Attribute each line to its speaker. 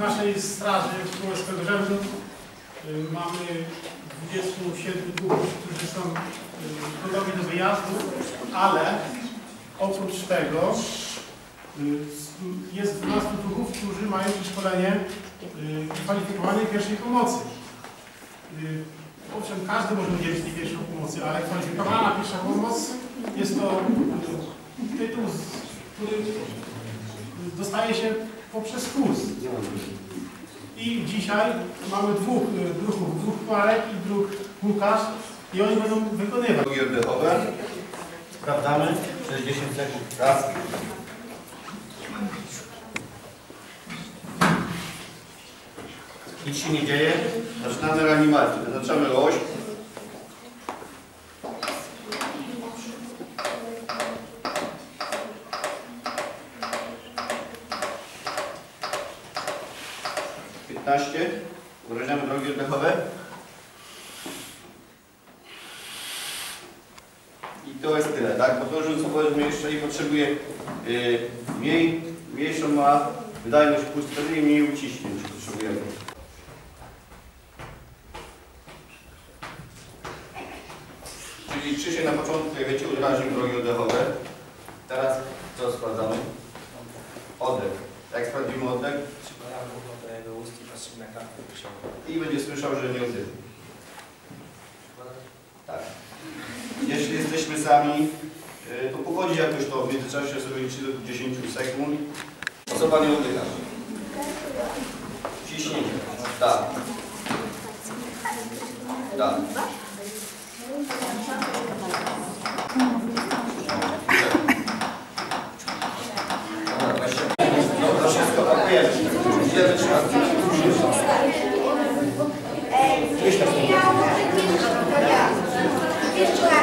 Speaker 1: naszej straży Królewskiego Rzędu y, mamy 27 dłuchów, którzy są y, gotowi do wyjazdu, ale oprócz tego y, jest 12 dłuchów, którzy mają szkolenie kwalifikowanej pierwszej pomocy. Owszem, każdy może udzielić tej pierwszej pomocy, ale kwalifikowana pierwsza pomoc jest to tytuł, który dostaje się poprzez kurs. I dzisiaj mamy dwóch druhów, dwóch Marek i druh Łukasz i oni będą wykonywać.
Speaker 2: Drugie oddechowe. Sprawdzamy. 60 sekund. Raz. Nic się nie dzieje. Zaczynamy reanimację. Wyznaczamy oś. Piętnaście. Urażamy drogi oddechowe. I to jest tyle, tak? Bo to żółcowe i potrzebuje yy, mniej, mniejszą ma wydajność pustki i mniej uciśnięć potrzebujemy. Czyli Krzysiek na początku, jak wiecie, udrażnił drogi oddechowe. Teraz co sprawdzamy? Oddech. Jak sprawdzimy oddech?
Speaker 3: Przykładamy ucho do jego ust i patrzymy na kartę.
Speaker 2: I będzie słyszał, że nie oddycha. Tak. Jeśli jesteśmy sami, y, to pochodzi jakoś to w międzyczasie sobie liczy do 10 sekund. Osoba nie oddycha. Ciśnienie. Tak. Tak. Pakujemy. Ile wytrzyma?
Speaker 4: Sprawdzasz teraz.